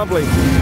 lovely.